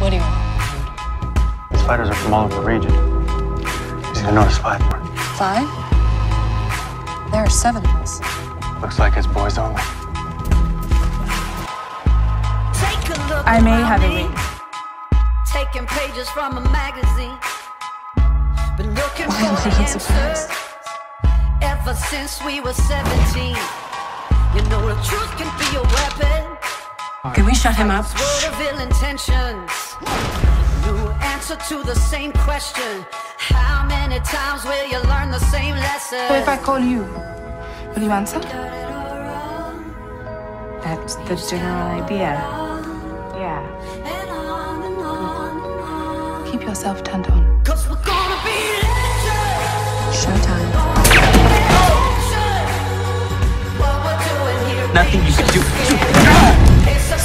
What do you want? These fighters are from all over the region. Easy to notice five more. Five? There are seven of us. Looks like it's boys only. I may have a ring. Taking pages from a magazine. Been looking Why am for I the not surprised? ever since we were 17. You know the truth Can we shut him up? Word of ill intentions. New answer to the same question. How many times will you learn the same lesson? So if I call you, will you answer? That's the general idea. Yeah. Keep yourself turned on. Cause we're gonna be legends. Showtime. What we're doing here Nothing you can do.